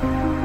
Bye.